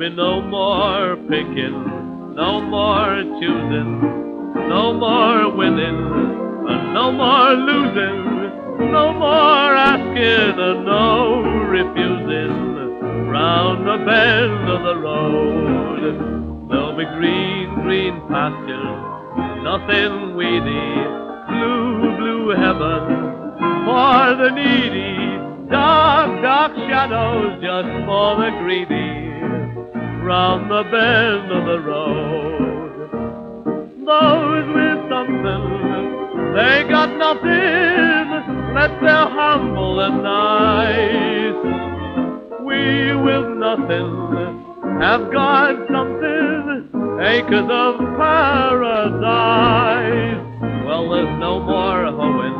be no more picking, no more choosing, no more winning, and no more losing, no more asking and no refusing. Round the bend of the road, there'll be green, green pastures, nothing weedy, blue, blue heaven for the needy, dark, dark shadows just for the greedy, round the bend of the road. Those with something, they got nothing, let their humble and nice. We with nothing have got something, acres of paradise. Well, there's no more hoeing,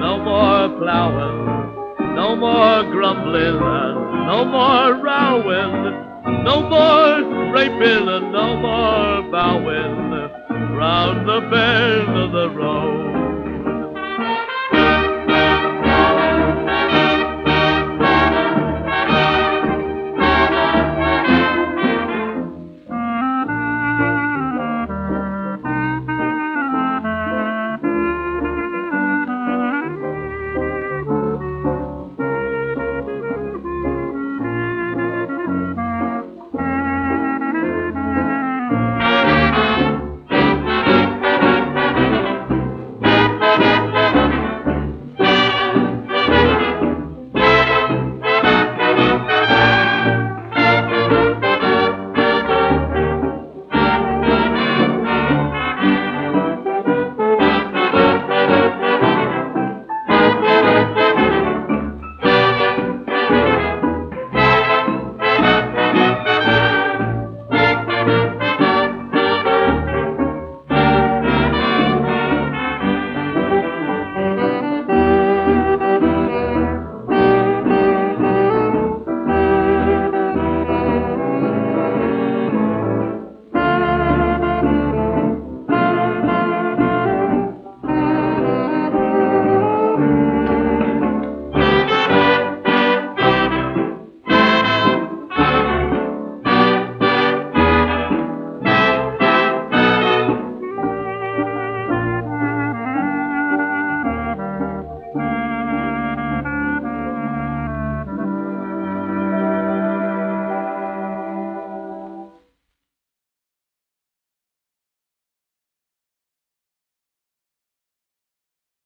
no more plowing, no more grumbling, and no more rowing, no more scraping, and no more bowing